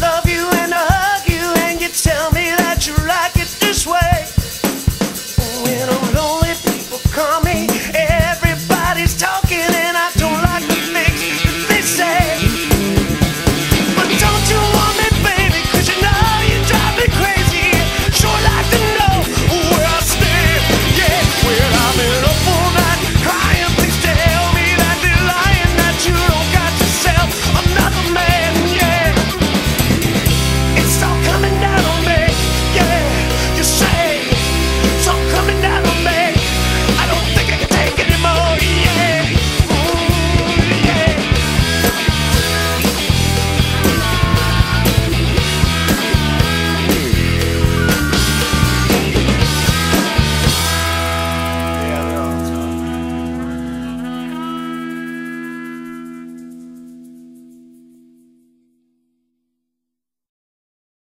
love you and hug you and you tell me that you like it this way. When I'm lonely, people come.